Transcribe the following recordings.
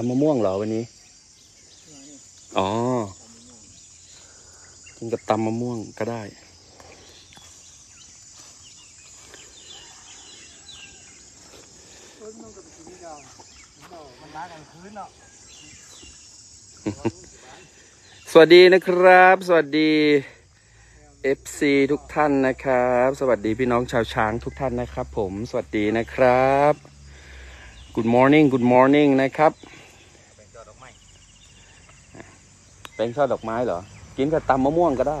ตำมะม่วงเหรอวันนี้ อ๋อ กินกับตำมะม่วงก็ได้ สวัสดีนะครับ สวัสดี FC ทุกท่านนะครับ สวัสดีพี่น้องชาวช้างทุกท่านนะครับ ผม สวัสดีนะครับ Good morning Good morning นะครับ เป็นจอดอกไม้ เป็นช่อดอกไม้เหรอ กินกับตำมะม่วงก็ได้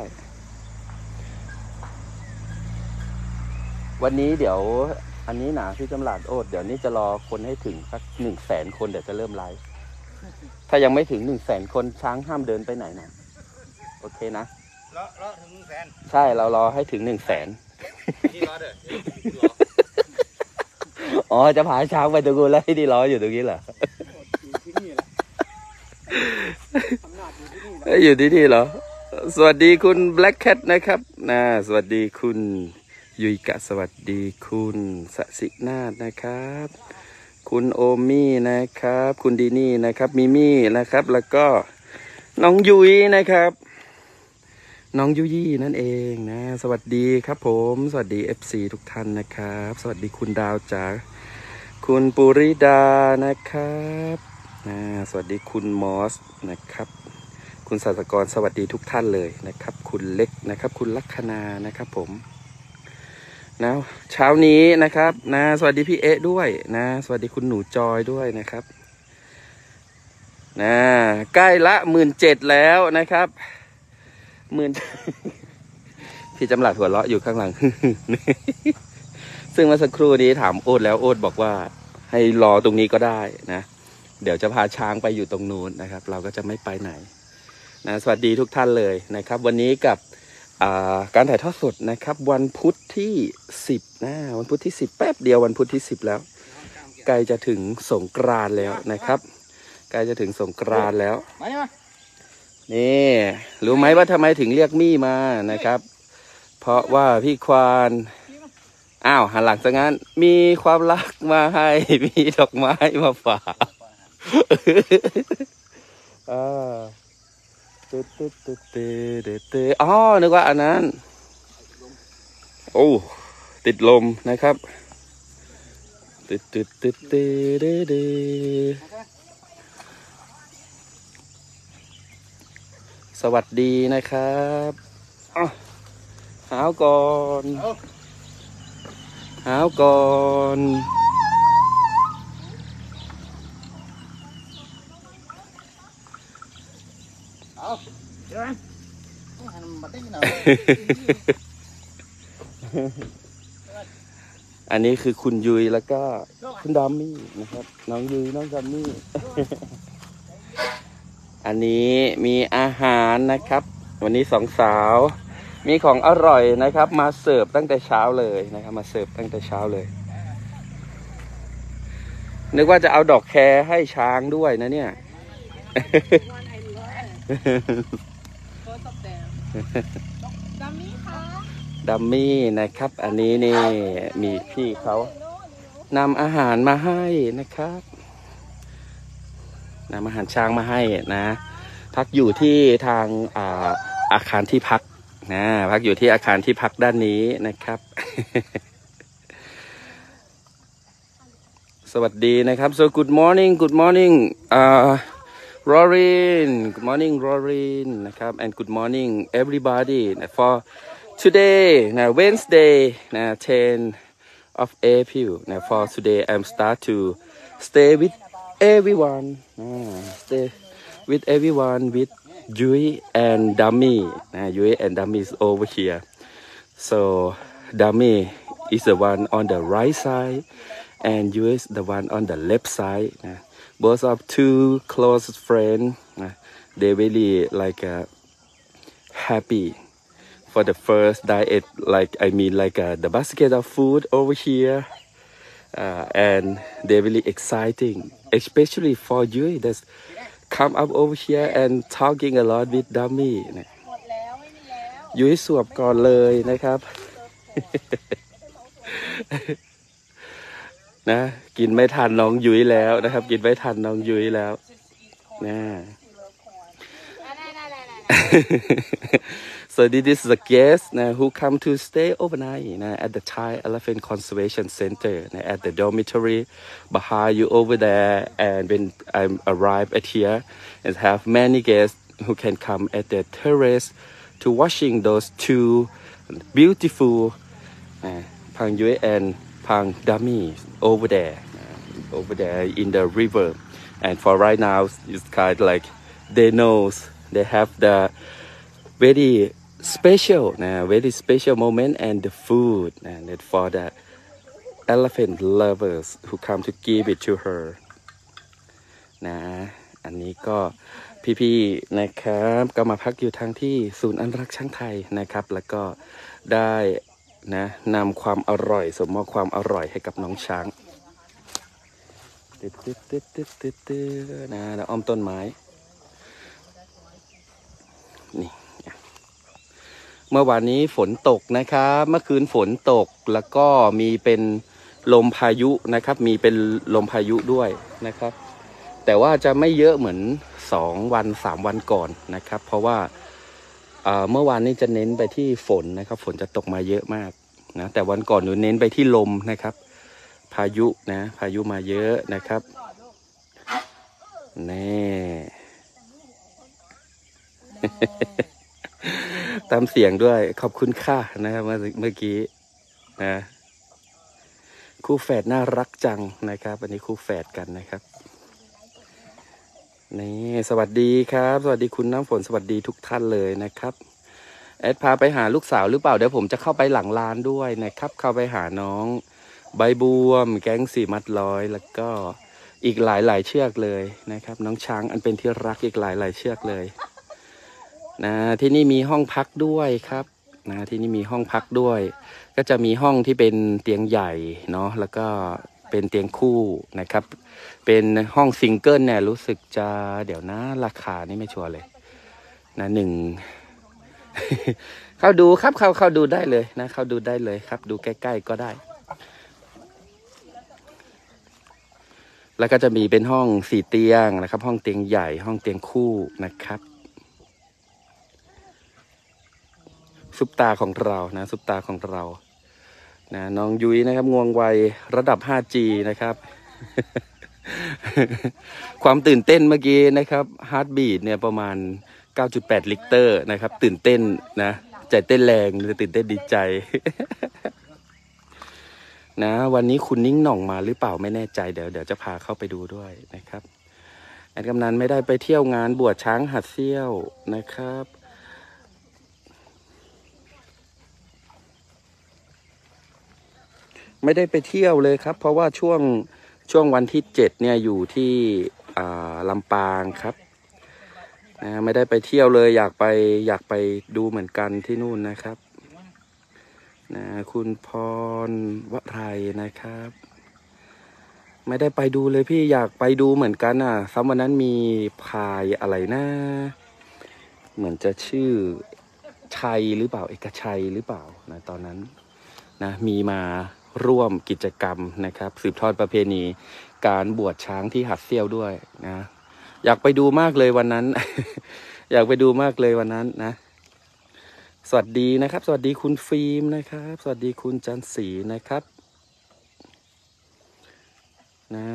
วันนี้เดี๋ยวอันนี้นะพี่จำหลาดโอดเดี๋ยวนี้จะรอคนให้ถึงสักหนึ่งแสนคนเดี๋ยวจะเริ่มไลฟ์ถ้ายังไม่ถึงหนึ่งแสนคนช้างห้ามเดินไปไหนนะโอเคนะเลาะเลาะถึงแสนใช่เรารอให้ถึงหนึ่งแสนที่รอเด้อรออ๋อจะพาช้างไปตรงนู้นแล้วที่นี่รออยู่ตรงนี้เหรอ อยู่ที่นี่เหรอ สวัสดีคุณ Black Cat นะครับนะสวัสดีคุณยุยกะสวัสดีคุณสสินาถนะครับ คุณโอมี่นะครับ คุณดีนี่นะครับมิมี่นะครับ แล้วก็น้องยุยนะครับ น้องยุยี่นั่นเองนะ สวัสดีครับผม สวัสดี FC ทุกท่านนะครับ สวัสดีคุณดาวจ๋าคุณปุริดานะครับนะสวัสดีคุณมอสนะครับ คุณศาสกรสวัสดีทุกท่านเลยนะครับ คุณเล็กนะครับ คุณลัคนานะครับผมนะเช้านี้นะครับ นะสวัสดีพี่เอ๊ด้วยนะ สวัสดีคุณหนูจอยด้วยนะครับนะใกล้ละหมื่นเจ็ดแล้วนะครับหมื่นพี่จำหลัดหัวเราะอยู่ข้างหลัง ซึ่งเมื่อสักครู่นี้ถามโอ๊ตแล้วโอ๊ตบอกว่า ให้รอตรงนี้ก็ได้นะ เดี๋ยวจะพาช้างไปอยู่ตรงนู้นนะครับ เราก็จะไม่ไปไหน นะสวัสดีทุกท่านเลยนะครับ วันนี้กับการถ่ายทอดสดนะครับ วันพุธที่สิบนะวันพุธที่สิบแป๊บเดียววันพุธที่สิบแล้วใกล้จะถึงสงกรานแล้วนะครับใกล้จะถึงสงกรานแล้วมี่มานี่รู้ไหมว่าทำไมถึงเรียกมี่มานะครับ เพราะว่าพี่ควานอ้าวหันหลังซะงั้น มีความรักมาให้ มีดอกไม้มาฝากอ่า ตึ๊ดตึ๊ดตึ๊ดตึ๊ดตึ๊ดตึ๊ดอ๋อนึกว่าอันนั้น โอ้ ติดลมนะครับ ตึ๊ดตึ๊ดตึ๊ดตึ๊ดตึ๊ดตึ๊ดสวัสดีนะครับหาวก่อน หาวก่อน เอา อันนี้คือคุณยุยแล้วก็คุณดอมมี่นะครับ น้องยุยน้องดอมมี่ อันนี้มีอาหารนะครับ วันนี้สองสาว มีของอร่อยนะครับ มาเสิร์ฟตั้งแต่เช้าเลยนะครับ มาเสิร์ฟตั้งแต่เช้าเลย นึกว่าจะเอาดอกแครให้ช้างด้วยนะเนี่ย ดัมมี่คะดัมมี่นะครับ อันนี้นี่มีพี่เขานำอาหารมาให้นะครับนำอาหารช้างมาให้นะ พักอยู่ที่ทางอ่าอาคารที่พักนะพักอยู่ที่อาคารที่พักด้านนี้นะครับ สวัสดีนะครับ so good morning good morning อ่า Rorin good morning Rorin นะครับ and good morning everybody for today นะ Wednesday นะ 10 of April นะ for today I'm start to stay with everyone นะ stay with everyone with Yui and Dummy นะ Yui and Dummy is over here so Dummy is the one on the right side and Yui is the one on the left side นะ both of two close friends นะ they really like uh, happy for the first diet like i mean like uh, the basket of food over here uh, and they're really exciting especially for you that's come up over here and talking a lot with dummy นะ หมดแล้วไม่มีแล้ว ยุ้ยสวบก่อนเลยนะครับ นะ กินไม่ทันน้องยุ้ยแล้วนะครับ กินไม่ทันน้องยุ้ยแล้วนะ so this is the guest uh, who come to stay overnight uh, at the Thai Elephant Conservation Center uh, at the dormitory behind you over there. And when I arrive at here, and have many guests who can come at the terrace to watching those two beautiful uh, Pang Yue and Pang Dami over there, uh, over there in the river. And for right now, it's kind of like they knows they have the very special, uh, very special moment and the food and it for the elephant lovers who come to give it to her นะ อันนี้ก็พี่ๆนะครับ ก็มาพักอยู่ทางที่ศูนย์อนุรักษ์ช้างไทยนะครับ แล้วก็ได้ นะนำความอร่อย สมมอบความอร่อยให้กับน้องช้างตึ๊ดตึ๊ดตึ๊ดตึ๊ดตึ๊ดตึ๊ดนะแล้วอ้อมต้นไม้ นี่ เมื่อวานนี้ฝนตกนะครับ เมื่อคืนฝนตกแล้วก็มีเป็นลมพายุนะครับ มีเป็นลมพายุด้วยนะครับ แต่ว่าจะไม่เยอะเหมือนสองวันสามวันก่อนนะครับ เพราะว่า เมื่อวานนี้จะเน้นไปที่ฝนนะครับ ฝนจะตกมาเยอะมากนะแต่วันก่อนหนูเน้นไปที่ลมนะครับ พายุนะ พายุมาเยอะนะครับแน่ตามเสียงด้วยขอบคุณค่ะนะครับเมื่อเมื่อกี้นะคู่แฝดน่ารักจังนะครับ อันนี้คู่แฝดกันนะครับ นี่สวัสดีครับ สวัสดีคุณน้ำฝนสวัสดีทุกท่านเลยนะครับ แอดพาไปหาลูกสาวหรือเปล่า เดี๋ยวผมจะเข้าไปหลังร้านด้วยนะครับ เข้าไปหาน้อง ใบบัวมแก๊งสี่มัดร้อยแล้วก็อีกหลายหลายเชือกเลยนะครับ น้องช้างอันเป็นที่รักอีกหลายหลายเชือกเลยนะที่นี่มีห้องพักด้วยครับนะที่นี่มีห้องพักด้วย ก็จะมีห้องที่เป็นเตียงใหญ่เนาะแล้วก็ เป็นเตียงคู่นะครับ เป็นห้องซิงเกิลเนี่ยรู้สึกจะเดี๋ยวนะราคานี่ไม่ชัวร์เลย นะหนึ่งเข้าดูครับเข้าเข้าดูได้เลยนะ เข้าดูได้เลยครับ ดูใกล้ ๆ ก็ได้ แล้วก็จะมีเป็นห้องสี่เตียงนะครับ ห้องเตียงใหญ่ห้องเตียงคู่นะครับซุปตาร์ของเรานะซุปตาร์ของเรา นะน้องยุ้ยนะครับงวงไวระดับ 5G นะครับ ความตื่นเต้นเมื่อกี้นะครับ heartbeat เนี่ยประมาณ 9.8 ลิตรนะครับ ตื่นเต้นนะใจเต้นแรงตื่นเต้นดีใจ นะ วันนี้คุณนิ่งหน่องมาหรือเปล่าไม่แน่ใจเดี๋ยวเดี๋ยวจะพาเข้าไปดูด้วยนะครับแอดกำนันไม่ได้ไปเที่ยวงานบวชช้างหัดเซี่ยวนะครับ ไม่ได้ไปเที่ยวเลยครับ เพราะว่าช่วงช่วงวันที่เจ็ดเนี่ยอยู่ที่ลำปางครับนะไม่ได้ไปเที่ยวเลยอยากไปอยากไปดูเหมือนกันที่นู่นนะครับนะคุณพรวไรนะครับ ไม่ได้ไปดูเลยพี่อยากไปดูเหมือนกันอะซ้ำวันนั้นมีพายอะไรนะเหมือนจะชื่อชัยหรือเปล่าเอกชัยหรือเปล่านะตอนนั้นนะมีมา ร่วมกิจกรรมนะครับ สืบทอดประเพณี การบวชช้างที่หัดเซี่ยวด้วยนะ อยากไปดูมากเลยวันนั้น อยากไปดูมากเลยวันนั้นนะ สวัสดีนะครับ สวัสดีคุณฟิล์มนะครับ สวัสดีคุณจันศรีนะครับนะ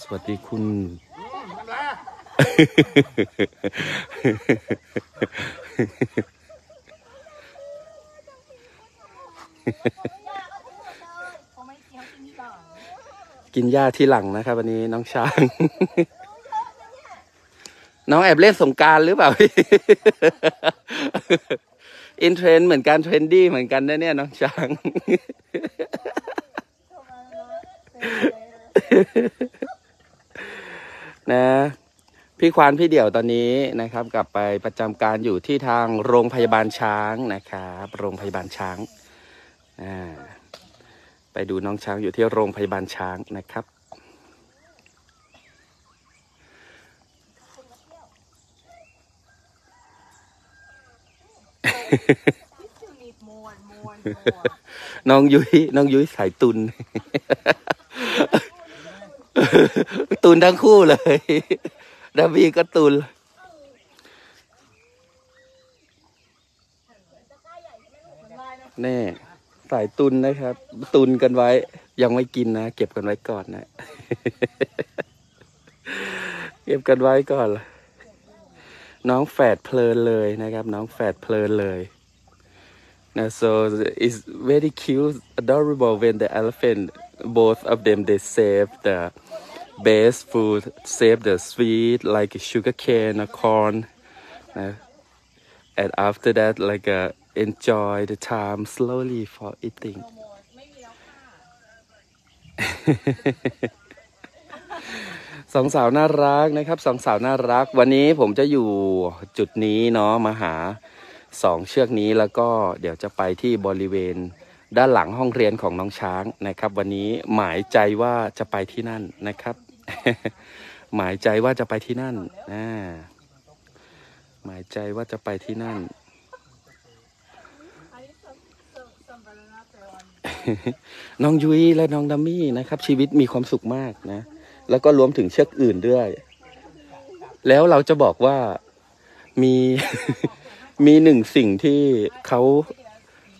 สวัสดีคุณ กินหญ้าที่หลังนะครับวันนี้น้องช้าง น้องแอบเล่นสงการหรือเปล่าอินเทรนด์เหมือนกันเทรนดี้เหมือนกันนะเนี่ยน้องช้าง นะ พี่ควานพี่เดี่ยวตอนนี้นะครับ กลับไปประจำการอยู่ที่ทางโรงพยาบาลช้างนะครับ โรงพยาบาลช้างไปดูน้องช้างอยู่ที่โรงพยาบาลช้างนะครับ น้องยุ้ยน้องยุ้ยสายตุน ตุนทั้งคู่เลย ดาบีก็ตุนแน่สายตุนนะครับ ตุนกันไว้ ยังไม่กินนะ เก็บกันไว้ก่อนนะ เก็บกันไว้ก่อนน้องแฝดเพลินเลยนะครับ น้องแฝดเพลินเลย Now, so it's very cute, adorable when the elephant, both of them, they save the best food, save the sweet like sugar cane or corn, uh, and after that, like uh, enjoy the time slowly for eating. สองสาวน่ารักนะครับสองสาวน่ารัก วันนี้ผมจะอยู่จุดนี้เนาะมาหาสองเชือกนี้แล้วก็เดี๋ยวจะไปที่บริเวณด้านหลังห้องเรียนของน้องช้างนะครับ วันนี้หมายใจว่าจะไปที่นั่นนะครับ หมายใจว่าจะไปที่นั่นอ่าหมายใจว่าจะไปที่นั่น น้องยุ้ยและน้องดัมมี่นะครับ ชีวิตมีความสุขมากนะ แล้วก็รวมถึงเชือกอื่นด้วย แล้วเราจะบอกว่ามีมีหนึ่งสิ่งที่เขา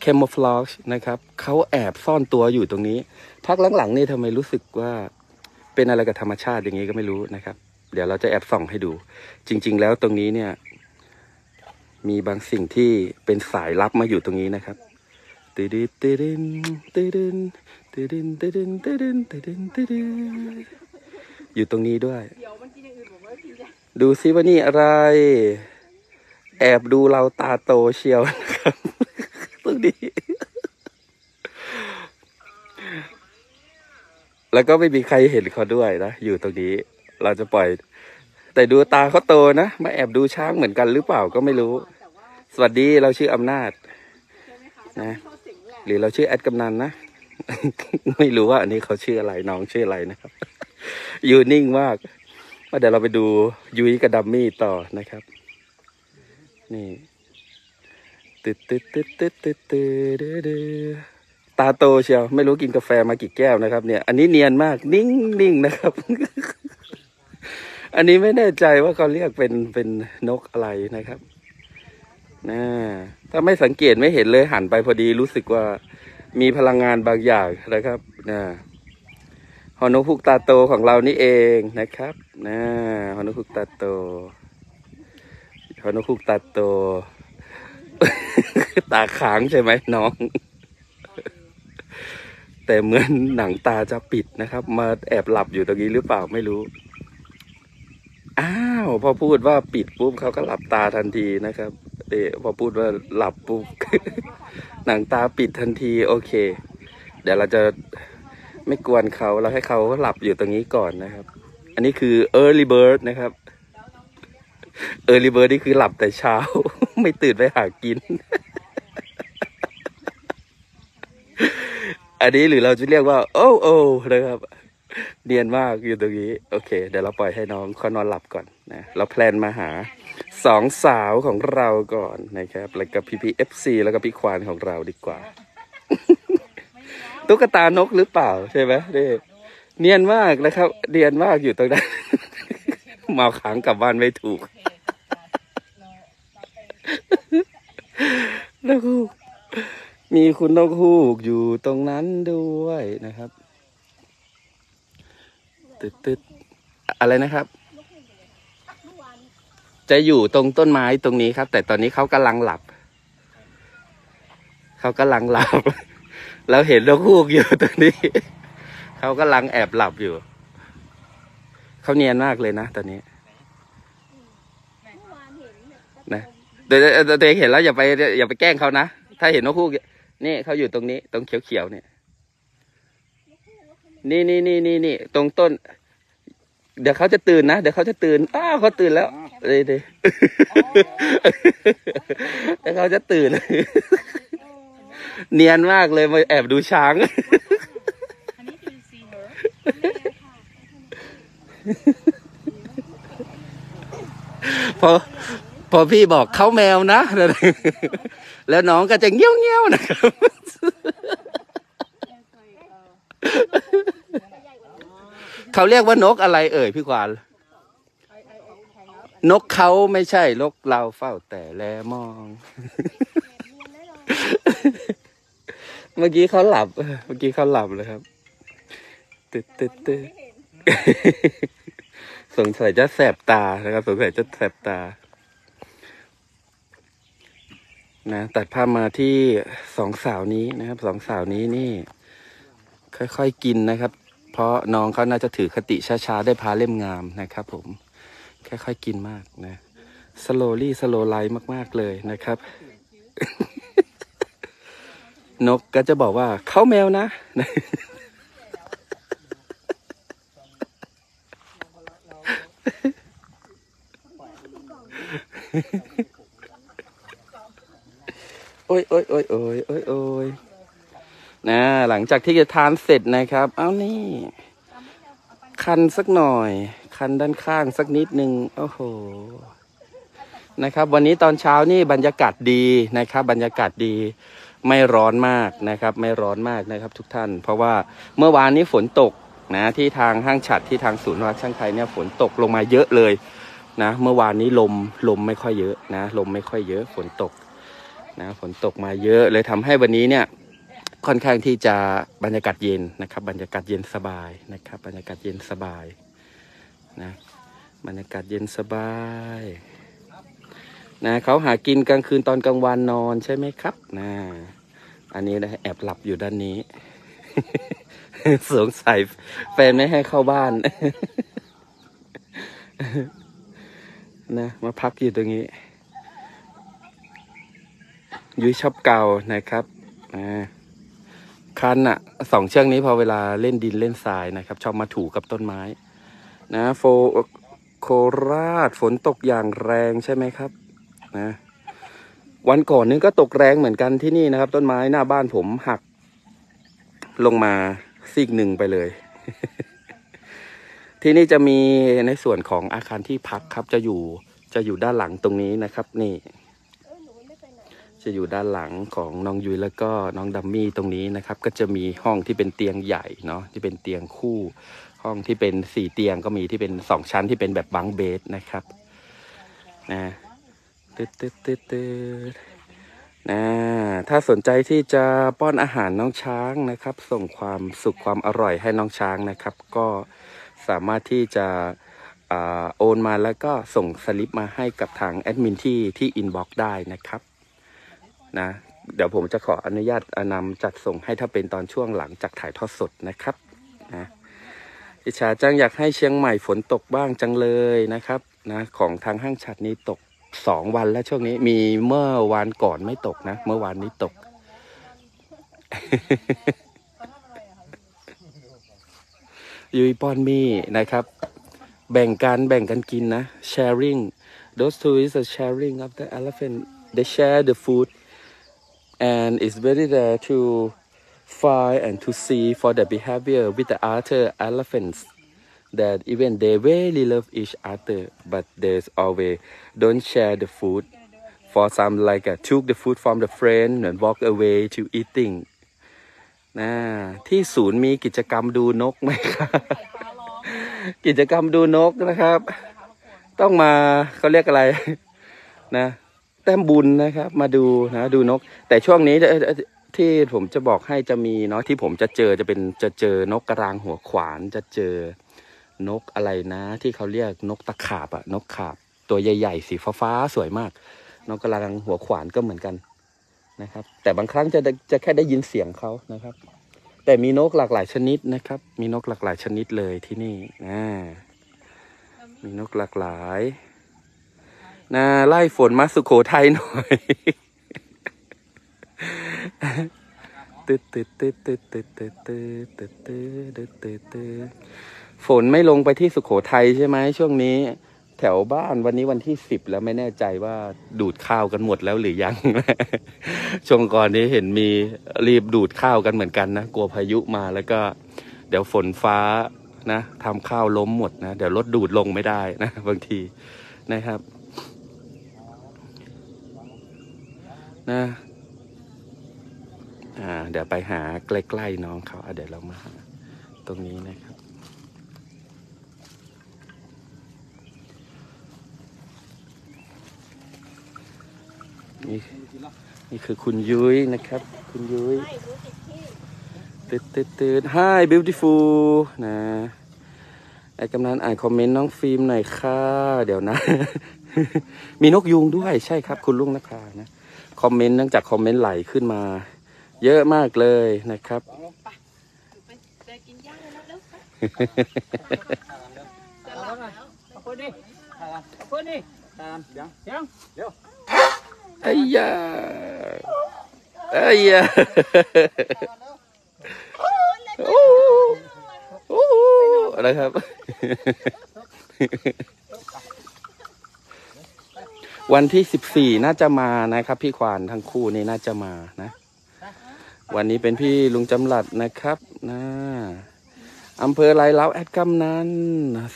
เคม o ฟล a g e นะครับ เขาแอบซ่อนตัวอยู่ตรงนี้ พักหลังๆนี่ทำไมรู้สึกว่า เป็นอะไรกับธรรมชาติอย่างนี้ก็ไม่รู้นะครับ เดี๋ยวเราจะแอบส่องให้ดู จริง ๆ แล้วตรงนี้เนี่ย มีบางสิ่งที่เป็นสายลับมาอยู่ตรงนี้นะครับตึดิดตึดินตึดินตึดินตึดินตึดินตึดินตึดินอยู่ตรงนี้ด้วย ดูซิว่านี่อะไร แอบดูเราตาโตเชียวนะครับตรงนี้ แล้วก็ไม่มีใครเห็นเขาด้วยนะ อยู่ตรงนี้ เราจะปล่อย แต่ดูตาเขาโตนะมาแอบดูช้างเหมือนกันหรือเปล่าก็ไม่รู้ สวัสดีเราชื่ออำนาจนะหรือเราชื่อแอดกำนันนะ ไม่รู้ว่าอันนี้เขาชื่ออะไรน้องชื่ออะไรนะครับ อยู่นิ่งมากว่าเดี๋ยวเราไปดูยุ้ยกับดัมมี่ต่อนะครับ นี่ตึ๊ดตึ๊ดตึ๊ดตึ๊ดตึ๊ดตึ๊ด ตาโตเชียว ไม่รู้กินกาแฟมากี่แก้วนะครับ เนี่ย อันนี้เนียนมากนิ่งนิ่งนะครับ อันนี้ไม่แน่ใจว่าเขาเรียกเป็นเป็นนกอะไรนะครับนะถ้าไม่สังเกตไม่เห็นเลยหันไปพอดีรู้สึกว่ามีพลังงานบางอย่างนะครับนะฮอนกพุกตาโตของเรานี่เองนะครับนะฮอนกพุกตาโตฮอนกพุกตาโต ตาค้างใช่ไหมน้อง แต่เหมือนหนังตาจะปิดนะครับ มาแอบหลับอยู่ตรงนี้หรือเปล่าไม่รู้ อ้าวพอพูดว่าปิดปุ๊บเขาก็หลับตาทันทีนะครับเออพอพูดว่าหลับปุ๊บหนังตาปิดทันที โอเค เดี๋ยวเราจะไม่กวนเขาเราให้เขาหลับอยู่ตรงนี้ก่อนนะครับ อันนี้คือ early bird นะครับ early bird นี่คือหลับแต่เช้า ไม่ตื่นไปหากิน อันนี้หรือเราจะเรียกว่า โอ้โอ้นะครับเนียนมากอยู่ตรงนี้ โอเค เดี๋ยวเราปล่อยให้น้องเขานอนหลับก่อนนะเรา pan มาหาสองสาวของเราก่อนนะครับ แล้วก็พีพีเอฟซีแล้วก็พี่ควาญของเราดีกว่า ตุ๊กตานกหรือเปล่าใช่ไหมนี่เนียนมากนะครับเนียนมากอยู่ตรงนั้นมาขังกลับบ้านไม่ถูกนกฮูก มีคุณนกฮูกอยู่ตรงนั้นด้วยนะครับตึ๊ดตึ๊ดอะไรนะครับ จะอยู่ตรงต้นไม้ตรงนี้ครับ แต่ตอนนี้เขากำลังหลับ เขากำลังหลับ เราเห็นนกฮูกอยู่ตรงนี้ เขากำลังแอบหลับอยู่ เขาเนียนมากเลยนะตอนนี้นะเดี๋ยวเดี๋ยวเดี๋ยวตัวเองเห็นแล้วอย่าไปอย่าไปแกล้งเขานะ ถ้าเห็นนกฮูก นี่เขาอยู่ตรงนี้ ตรงเขียวๆเนี่ย นี่นี่นี่นี่นี่ตรงต้น เดี๋ยวเขาจะตื่นนะ เดี๋ยวเขาจะตื่น อ้าวเขาตื่นแล้วเดี๋ยวเดี๋ยวเดี๋ยวเขาจะตื่น เนียนมากเลยมาแอบดูช้าง พอ พอพี่บอกเขาแมวนะ แล้วน้องก็จะเงี้ยวเงี้ยวๆนะครับเขาเรียกว่านกอะไรเอ่ยพี่ควานนกเขาไม่ใช่นกเราเฝ้าแต่แลมอง เมื่อกี้เขาหลับ เมื่อกี้เขาหลับเลยครับตึ๊ดตึ๊ดตึ๊ดสงสัยจะแสบตานะครับสงสัยจะแสบตา นะตัดภาพมาที่สองสาวนี้นะครับสองสาวนี้นี่ ค่อยๆกินนะครับ เพราะน้องเขาน่าจะถือคติช้าๆ ได้พาเล่มงามนะครับ ผมค่อยๆกินมากนะสโลลี่สโลไลมากๆเลยนะครับ นกก็จะบอกว่าเข้าแมวนะ โอ้ยโอ้ยโอ้ยโอ้ยโอ้ยโอ้ยนะหลังจากที่จะทานเสร็จนะครับ เอานี่ คันสักหน่อย คันด้านข้างสักนิดนึงโอ้โหนะครับ วันนี้ตอนเช้านี่บรรยากาศดีนะครับ บรรยากาศดีไม่ร้อนมากนะครับ ไม่ร้อนมากนะครับ ทุกท่าน เพราะว่าเมื่อวานนี้ฝนตกนะที่ทางห้างฉัดที่ทางศูนย์วักช่างไทยเนี่ยฝนตกลงมาเยอะเลยนะ เมื่อวานนี้ลมลมไม่ค่อยเยอะนะ ลมไม่ค่อยเยอะฝนตก นะฝนตกมาเยอะเลยทำให้วันนี้เนี่ยค่อนข้างที่จะบรรยากาศเย็นนะครับ บรรยากาศเย็นสบายนะครับ บรรยากาศเย็นสบายนะบรรยากาศเย็นสบายนะเขาหากินกลางคืนตอนกลางวันนอนใช่ไหมครับนะอันนี้นะแอบหลับอยู่ด้านนี้ สงสัยแฟนไม่ให้เข้าบ้านนะมาพักอยู่ตรงนี้ ยุ้ยชอบเก่านะครับคันอะสองเชือกนี้พอเวลาเล่นดินเล่นทรายนะครับ ชอบมาถูกับต้นไม้ นะ โฟโคราชฝนตกอย่างแรงใช่ไหมครับ นะ วันก่อนนึงก็ตกแรงเหมือนกันที่นี่นะครับ ต้นไม้หน้าบ้านผมหัก ลงมาซีกหนึ่งไปเลย ที่นี่จะมีในส่วนของอาคารที่พักครับจะอยู่จะอยู่ด้านหลังตรงนี้นะครับ นี่ จะอยู่ด้านหลังของน้องยุ้ยแล้วก็น้องดัมมี่ตรงนี้นะครับ ก็จะมีห้องที่เป็นเตียงใหญ่เนาะที่เป็นเตียงคู่ ห้องที่เป็นสี่เตียงก็มีที่เป็นสองชั้นที่เป็นแบบบังเบสนะครับนะตึ๊ดตึ๊ดตึ๊ดตึ๊ดนะถ้าสนใจที่จะป้อนอาหารน้องช้างนะครับ ส่งความสุขความอร่อยให้น้องช้างนะครับ ก็สามารถที่จะอโอนมาแล้วก็ส่งสลิปมาให้กับทางแอดมินที่ที่อินบ็อกได้นะครับ นะ เดี๋ยวผมจะขออนุญาตนำจัดส่งให้ถ้าเป็นตอนช่วงหลังจากถ่ายทอดสดนะครับนะอิจฉาจังอยากให้เชียงใหม่ฝนตกบ้างจังเลยนะครับนะของทางห้างฉัดนี้ตกสองวันแล้วช่วงนี้มีเมื่อวานก่อนไม่ตกนะ เมื่อวานนี้ตก ยุยปอนมีนะครับ แบ่งกันแบ่งกันกินนะ sharing those two is a sharing of the elephant they share the food and it's very there to find and to see for the behavior with the other elephants that even they really love each other but there's always don't share the food for some like uh, took the food from the friend and walk away to eating นะที่ศูนย์มีกิจกรรมดูนกไหมครับ กิจกรรมดูนกนะครับ ต้องมาเขาเรียกอะไร นะ แต้มบุญนะครับ มาดูนะดูนก แต่ช่วงนี้ที่ผมจะบอกให้จะมีเนาะที่ผมจะเจอจะเป็นจะเจอนกกระรางหัวขวานจะเจอนกอะไรนะ ที่เขาเรียกนกตะขาบอะนกขาบ ตัวใหญ่ๆสีฟ้าๆสวยมาก นกกระรางหัวขวานก็เหมือนกันนะครับ แต่บางครั้งจะได้จะแค่ได้ยินเสียงเขานะครับ แต่มีนกหลากหลายชนิดนะครับ มีนกหลากหลายชนิดเลยที่นี่นะมีนกหลากหลาย นะไล่ฝนมาสุโขทัยหน่อยตึ๊ดตึ๊ดตึ๊ดตึ๊ดตึ๊ดตึ๊ดตึ๊ดตึ๊ดตึ๊ดตึ๊ดตึ๊ดตึ๊ดฝนไม่ลงไปที่สุโขทัยใช่ไหมช่วงนี้ แถวบ้านวันนี้วันที่สิบแล้วไม่แน่ใจว่าดูดข้าวกันหมดแล้วหรือยังช่วงก่อนนี้เห็นมีรีบดูดข้าวกันเหมือนกันนะกลัวพายุมาแล้วก็ เดี๋ยวฝนฟ้านะทำข้าวล้มหมดนะเดี๋ยวรถดูดลงไม่ได้นะบางทีนะครับ นะอ่าเดี๋ยวไปหาใกล้ๆน้องเขาอะเดี๋ยวเรามาหาตรงนี้นะครับ นี่นี่คือคุณยุ้ยนะครับ คุณยุ้ยตืดตืดตืด Hi beautiful นะไอ้กำนันอ่านคอมเมนต์น้องฟิล์มหน่อยค่ะ เดี๋ยวนะ มีนกยุงด้วยใช่ครับ คุณลุงนภานะ คอมเมนต์เนื่องจากคอมเมนต์ไหลขึ้นมา เยอะมากเลยนะครับไอ้ยาไอ้ยาโอ้โอ้อะครับ วันที่สิบสี่น่าจะมานะครับ พี่ควานทั้งคู่นี่น่าจะมานะ วันนี้เป็นพี่ลุงจำหลัดนะครับนะอำเภอไรเล้าแอดกำนัน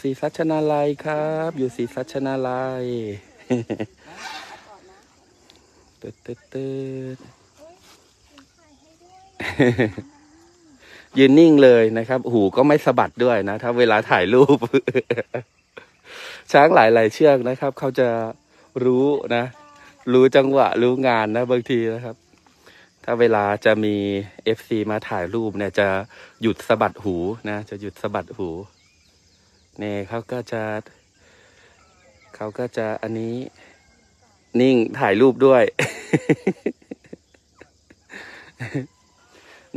ศรีสัชนาลัยครับ อยู่ศรีสัชนาลัยตึ๊ดตึ๊ดตึ๊ดยืนนิ่งเลยนะครับ หูก็ไม่สะบัดด้วยนะ ถ้าเวลาถ่ายรูป ช้างหลาย ๆ เชือกนะครับ เขาจะ รู้นะ รู้จังหวะ รู้งานนะบางทีนะครับ ถ้าเวลาจะมี FC มาถ่ายรูปเนี่ย จะหยุดสะบัดหูนะ จะหยุดสะบัดหูเนี่ยเขาก็จะเขาก็จะอันนี้ นิ่งถ่ายรูปด้วย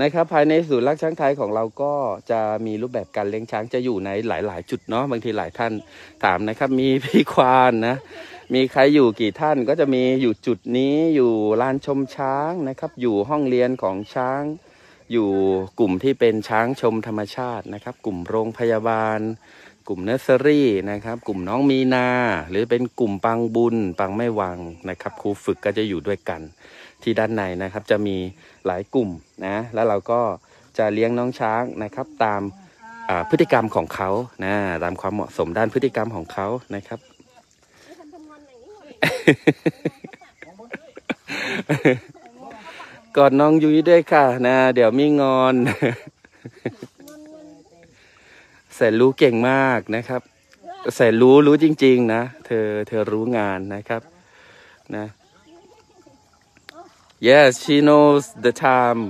นะครับภายในศูนย์รักช้างไทยของเราก็จะมีรูปแบบการเลี้ยงช้างจะอยู่ในหลาย ๆ จุดเนาะบางทีหลายท่านถามนะครับ มีพี่ควานนะ มีใครอยู่กี่ท่านก็จะมีอยู่จุดนี้อยู่ลานชมช้างนะครับ อยู่ห้องเรียนของช้าง อยู่กลุ่มที่เป็นช้างชมธรรมชาตินะครับ กลุ่มโรงพยาบาล กลุ่มเนอร์เซอรี่นะครับ กลุ่มน้องมีนา หรือเป็นกลุ่มปังบุญปังไม่วังนะครับครูฝึกก็จะอยู่ด้วยกัน ที่ด้านในนะครับจะมีหลายกลุ่มนะแล้วเราก็จะเลี้ยงน้องช้างนะครับตามพฤติกรรมของเขานะตามความเหมาะสมด้านพฤติกรรมของเขานะครับ กอดน้องยุ้ยด้วยค่ะนะ เดี๋ยวมีงอน แสนรู้เก่งมากนะครับ แสนรู้รู้จริง ๆ นะ เธอเธอรู้งานนะครับนะ yes she knows the time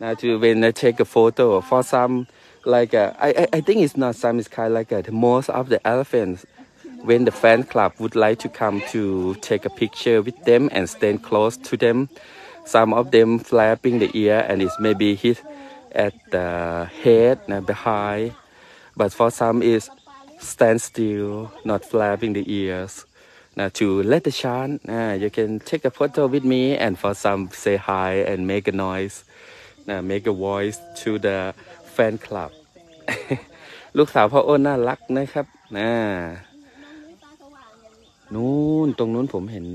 now to when I take a photo for some like uh, I, I I think it's not some it's kind of like uh, the most of the elephants when the fan club would like to come to take a picture with them and stand close to them some of them flapping the ear and it's maybe hit at the head uh, behind but for some is stand still, not flapping the ears. Now to let the chant, uh, you can take a photo with me, and for some say hi and make a noise, uh, make a voice to the fan club. ลูกสาวพ่ออ้นน่ารักนะครับนะ นู้นตรงนู้นผมเห็น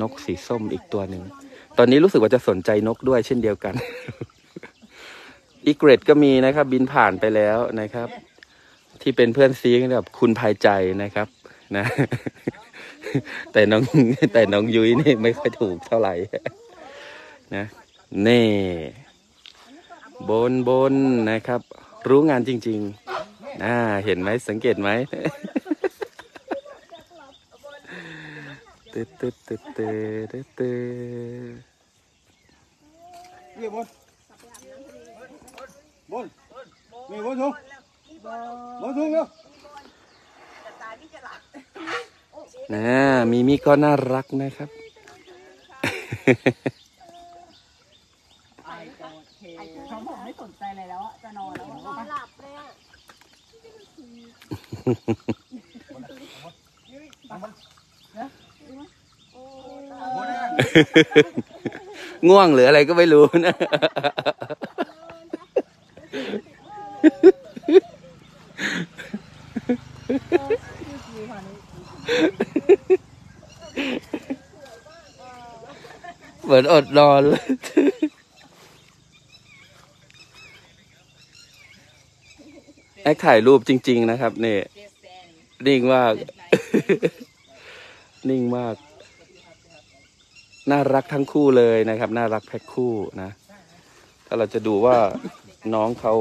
นกสีส้มอีกตัวหนึ่ง ตอนนี้รู้สึกว่าจะสนใจนกด้วยเช่นเดียวกัน อีเกรดก็มีนะครับ บินผ่านไปแล้วนะครับ ที่เป็นเพื่อนซีกันกับคุณภายใจนะครับ นะ แต่น้องแต่น้องยุ้ยนี่ไม่ค่อยถูกเท่าไหร่นะนี่ บนบนนะครับ รู้งานจริง ๆ อ่า เห็นไหมสังเกตไหม ตึ๊ดตึ๊ดตึ๊ดตึ๊ดตึ๊ดตึ๊ดเรียบบนบนมีบนทุงบนทุงเร็วนะมีมิก็น่ารักนะครับของผมไม่สนใจอะไรแล้วอะจะนอนแล้วอะหลับเลยอะ ง่วงหรืออะไรก็ไม่รู้นะ เหมือนอดนอนเลยแอคถ่ายรูปจริง ๆ นะครับนี่นิ่งมาก นิ่งมาก น่ารักทั้งคู่เลยนะครับ น่ารักแพ็คคู่นะ ถ้าเราจะดูว่าน้องเขา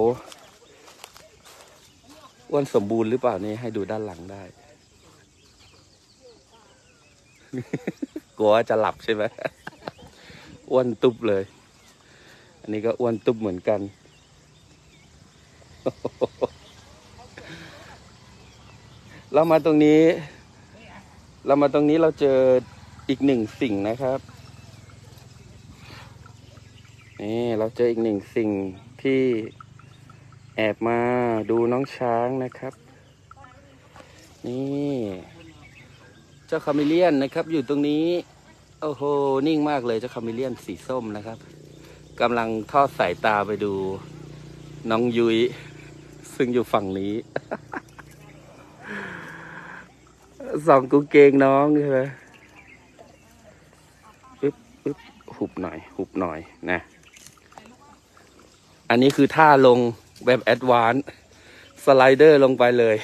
อ้วนสมบูรณ์หรือเปล่านี่ให้ดูด้านหลังได้ กลัวว่าจะหลับใช่ไหมอ้วนตุบเลย อันนี้ก็อ้วนตุบเหมือนกัน เรามาตรงนี้ เรามาตรงนี้เราเจออีกหนึ่งสิ่งนะครับ นี่เราเจออีกหนึ่งสิ่งที่แอบมาดูน้องช้างนะครับ นี่เจ้าคาเมเลียนนะครับ อยู่ตรงนี้ โอ้โห นิ่งมากเลยเจ้าคาเมเลียนสีส้มนะครับกำลังทอดสายตาไปดูน้องยุ้ยซึ่งอยู่ฝั่งนี้ ส่องกุงเกงน้องใช่ไหมปึ๊บปึ๊บหุบหน่อย หุบหน่อยนะ อันนี้คือท่าลงแบบ advance slider ลงไปเลย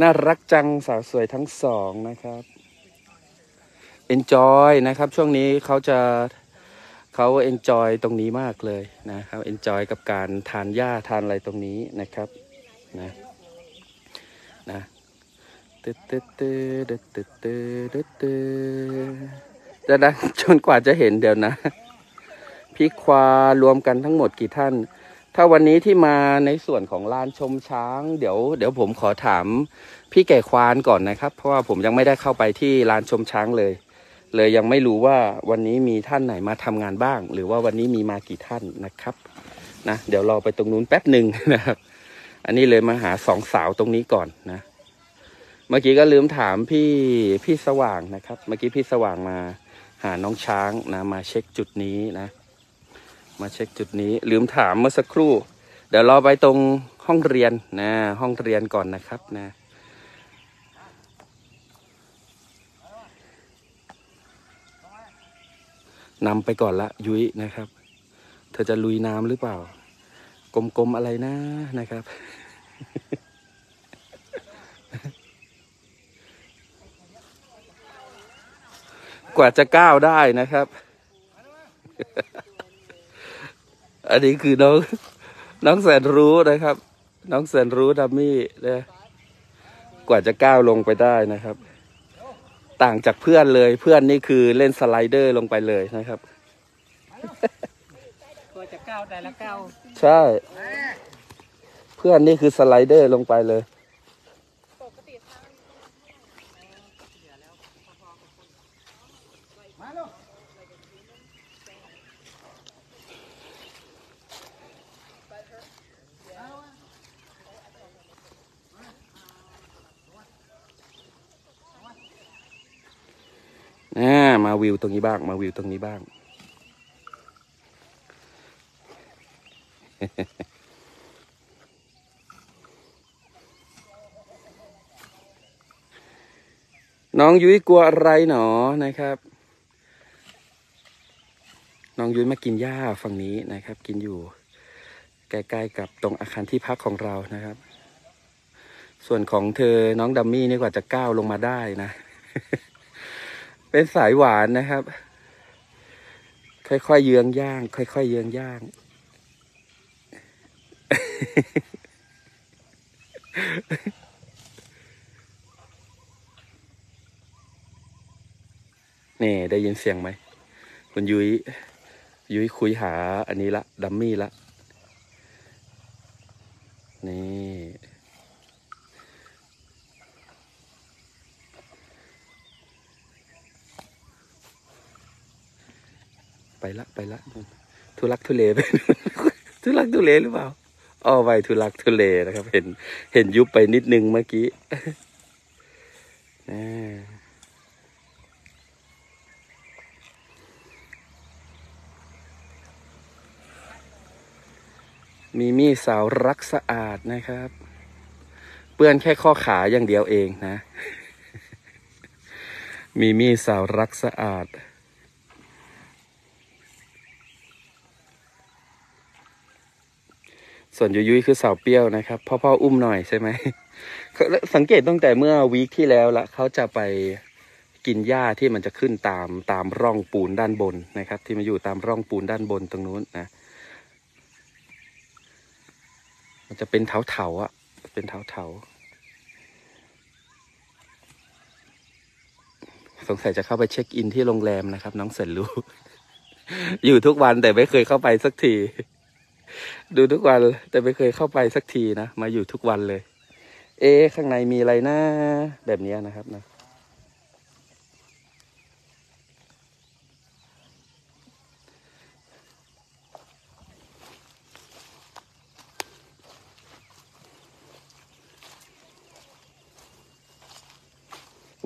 น่ารักจังสาวสวยทั้งสองนะครับ enjoy นะครับ ช่วงนี้เขาจะเขา enjoy ตรงนี้มากเลยนะครับ enjoy กับการทานหญ้าทานอะไรตรงนี้นะครับนะนะตึ๊ดตึ๊ดตึ๊ดตึ๊ดตึ๊ดตึ๊ดตึ๊ดจะนะจนกว่าจะเห็นเดี๋ยวนะ พี่ควารวมกันทั้งหมดกี่ท่าน ถ้าวันนี้ที่มาในส่วนของลานชมช้าง เดี๋ยวเดี๋ยวผมขอถามพี่แก่ควานก่อนนะครับ เพราะว่าผมยังไม่ได้เข้าไปที่ลานชมช้างเลย เลยยังไม่รู้ว่าวันนี้มีท่านไหนมาทำงานบ้าง หรือว่าวันนี้มีมากี่ท่านนะครับนะเดี๋ยวรอไปตรงนู้นแป๊บหนึ่งนะครับ อันนี้เลยมาหาสองสาวตรงนี้ก่อนนะ เมื่อกี้ก็ลืมถามพี่พี่สว่างนะครับ เมื่อกี้พี่สว่างมาหาน้องช้างนะ มาเช็คจุดนี้นะ มาเช็คจุดนี้ ลืมถามเมื่อสักครู่ เดี๋ยวเราไปตรงห้องเรียนนะห้องเรียนก่อนนะครับนะนำไปก่อนละยุ้ยนะครับ เธอจะลุยน้ำหรือเปล่า กลมๆอะไรนะนะครับ กว่าจะก้าวได้นะครับ อันนี้คือน้องน้องแสนรู้นะครับ น้องแสนรู้ดัมมี่นะกว่าจะก้าวลงไปได้นะครับ ต่างจากเพื่อนเลยเพื่อนนี่คือเล่นสไลเดอร์ลงไปเลยนะครับตัวจะก้าวแต่ละก้าวใช่ เพื่อนนี่คือสไลเดอร์ลงไปเลย อ่ามาวิวตรงนี้บ้าง มาวิวตรงนี้บ้าง น้องยุ้ยกลัวอะไรหนอนะครับ น้องยุ้ยมากินหญ้าฝั่งนี้นะครับ กินอยู่ใกล้ๆกับตรงอาคารที่พักของเรานะครับ ส่วนของเธอน้องดัมมี่นี่กว่าจะก้าวลงมาได้นะ เป็นสายหวานนะครับ ค่อยๆเยืองย่าง ค่อยๆเยืองย่าง นี่ได้ยินเสียงไหมคุณยุ้ยยุ้ยคุยหาอันนี้ละดัมมี่ละ นี่ ไปละไปละทุลักทุเลไปทุลักทุเลหรือเปล่าอ้อไปทุลักทุเลนะครับ เห็นเห็นยุบไปนิดนึงเมื่อกี้อ่มีมีสาวรักสะอาดนะครับ เปื้อนแค่ข้อขาอย่างเดียวเองนะ มีมีสาวรักสะอาด ส่วนยุยุ้ยคือสาวเปรี้ยวนะครับพ่อพ่ออุ้มหน่อยใช่ไหมสังเกตตั้งแต่เมื่อวีคที่แล้วละเขาจะไปกินหญ้าที่มันจะขึ้นตามตามร่องปูนด้านบนนะครับ ที่มาอยู่ตามร่องปูนด้านบนตรงนู้นนะมันจะเป็นเถาเถาๆอะเป็นเถาเถาสงสัยจะเข้าไปเช็คอินที่โรงแรมนะครับ น้องเสร็จรู้ อยู่ทุกวันแต่ไม่เคยเข้าไปสักที ดูทุกวัน แต่ไม่เคยเข้าไปสักทีนะ มาอยู่ทุกวันเลย เอ๊ข้างในมีอะไรนะ แบบนี้นะครับนะ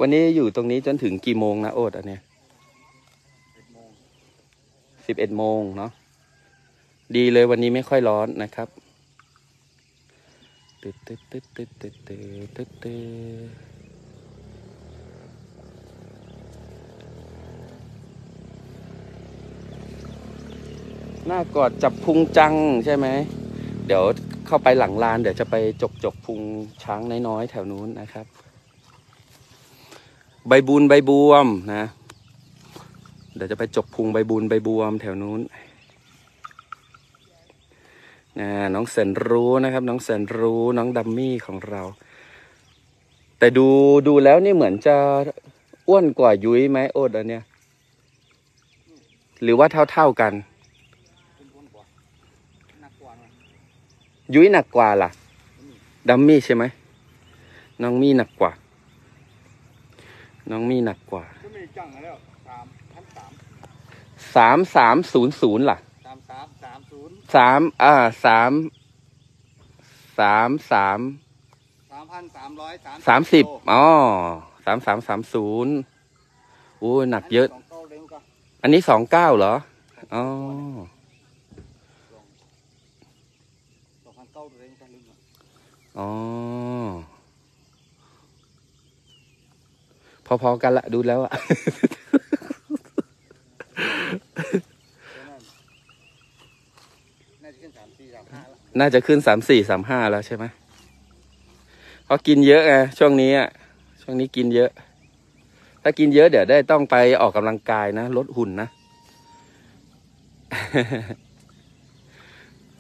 วันนี้อยู่ตรงนี้จนถึงกี่โมงนะโอ๊ตอันเนี้ยสิบเอ็ดโมงเนาะ ดีเลยวันนี้ไม่ค่อยร้อนนะครับตึ๊ดตึ๊ดตึ๊ดตึ๊ดตึ๊ดตึ๊ดตึ๊ดตึ๊ดหน้ากอดจับพุงจังใช่ไหม เดี๋ยวเข้าไปหลังลาน เดี๋ยวจะไปจกจกพุงช้างน้อยๆแถวนู้นนะครับ ใบบุญใบบวมนะ เดี๋ยวจะไปจกพุงใบบุญใบบวมแถวนู้น นะน้องแสนรู้นะครับ น้องแสนรู้น้องดัมมี่ของเรา แต่ดูดูแล้วนี่เหมือนจะอ้วนกว่ายุ้ยไหมโอ๊ดอันเนี้ยหรือว่าเท่าเท่ากัน ยุ้ยหนักกว่าล่ะ ดัมมี่ใช่ไหมน้องมี่หนักกว่า น้องมี่หนักกว่าสามสามศูนย์ศูนย์ล่ะ สามอ่าสามสามสามสามพันสามร้อยสามสามสิบอ๋อสามสามสามศูนย์โอ้ยหนักเยอะสองเก้าเร็วก็อันนี้สองเก้าเหรออ๋อสองพันเก้าเร็วก็ลืมอะอ๋อพอๆกันละดูแล้วอะ น่าจะขึ้นสามสี่สามห้าแล้ว น่าจะขึ้นสามสี่สามห้าแล้วใช่ไหมเพราะกินเยอะไงช่วงนี้อะช่วงนี้กินเยอะ ถ้ากินเยอะเดี๋ยวได้ต้องไปออกกำลังกายนะลดหุ่นนะ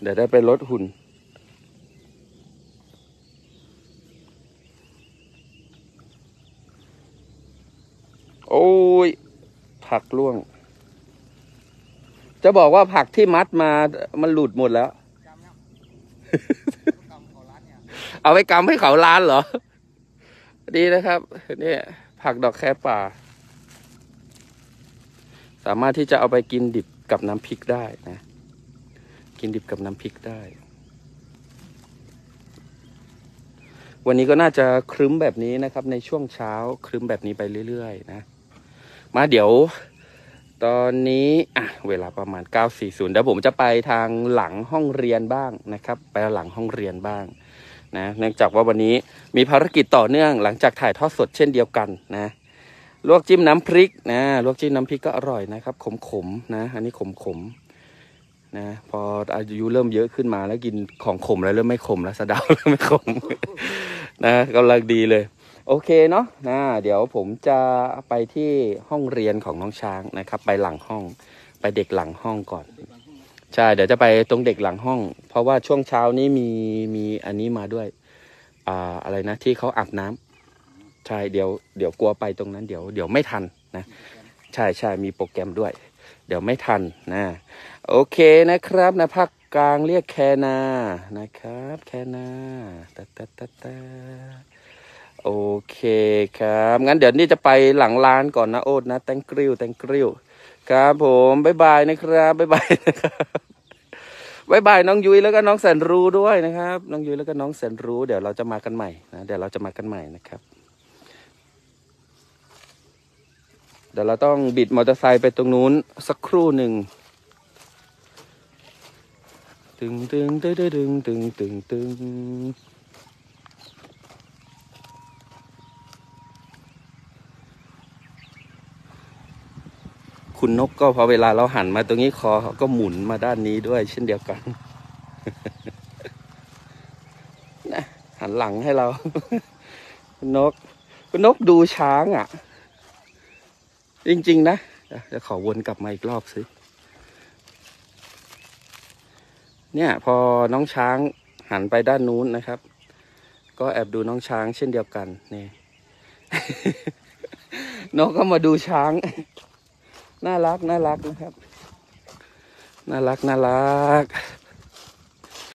เดี๋ยวได้ไปลดหุ่น โอ้ย ผักร่วง จะบอกว่าผักที่มัดมามันหลุดหมดแล้ว จำยังกำเขาร้าน เอาไปกำให้เขาล้านเหรอ ดีนะครับเนี่ยผักดอกแคป่า สามารถที่จะเอาไปกินดิบกับน้ำพริกได้นะ กินดิบกับน้ำพริกได้ วันนี้ก็น่าจะครึ้มแบบนี้นะครับ ในช่วงเช้าครึ้มแบบนี้ไปเรื่อยๆนะ มาเดี๋ยวตอนนี้อะเวลาประมาณ 9.40เดี๋ยวผมจะไปทางหลังห้องเรียนบ้างนะครับ ไปหลังห้องเรียนบ้าง นะเนื่องจากว่าวันนี้มีภารกิจต่อเนื่องหลังจากถ่ายทอดสดเช่นเดียวกันนะลวกจิ้มน้ำพริกนะลวกจิ้มน้ำพริกก็อร่อยนะครับขมขมๆนะ อันนี้ขมขมๆนะพออายุเริ่มเยอะขึ้นมาแล้วกินของขมแล้วเริ่มไม่ขมแล้วสะดาเริ่มไม่ขมนะกำลังดีเลย โอเคเนาะนะเดี๋ยวผมจะไปที่ห้องเรียนของน้องช้างนะครับ ไปหลังห้องไปเด็กหลังห้องก่อน ใช่เดี๋ยวจะไปตรงเด็กหลังห้อง เพราะว่าช่วงเช้านี้มีมีอันนี้มาด้วย อ่าอะไรนะที่เขาอาบน้ำใช่เดี๋ยวเดี๋ยวกลัวไปตรงนั้นเดี๋ยวเดี๋ยวไม่ทันนะ ใช่ใช่มีโปรแกรมด้วย เดี๋ยวไม่ทันนะ โอเคนะครับนะภาคกลางเรียกแคนานะครับ แคนาตะตะตะตะ โอเคครับ งั้นเดี๋ยวนี่จะไปหลังร้านก่อนนะโอ๊ตนะแตงกริวแตงกริวครับผมบ๊ายบายนะครับบ๊ายบายนะครับบ๊ายบายน้องยุ้ยแล้วก็น้องแสนรู้ด้วยนะครับ น้องยุ้ยแล้วก็น้องแสนรู้ เดี๋ยวเราจะมากันใหม่นะเดี๋ยวเราจะมากันใหม่นะครับ เดี๋ยวเราต้องบิดมอเตอร์ไซค์ไปตรงนู้นสักครู่หนึ่งตึงตึงตึงตึงตึงตึงตึง คุณนกก็พอเวลาเราหันมาตรงนี้คอเขาก็หมุนมาด้านนี้ด้วย เช่นเดียวกันนะหันหลังให้เรา คุณนก คุณนกดูช้างอะ จริง ๆ นะจะขอวนกลับมาอีกรอบสิเนี่ย พอน้องช้างหันไปด้านนู้นนะครับ ก็แอบดูน้องช้างเช่นเดียวกันนี่นกก็มาดูช้าง น่ารักน่ารักนะครับ น่ารักน่ารัก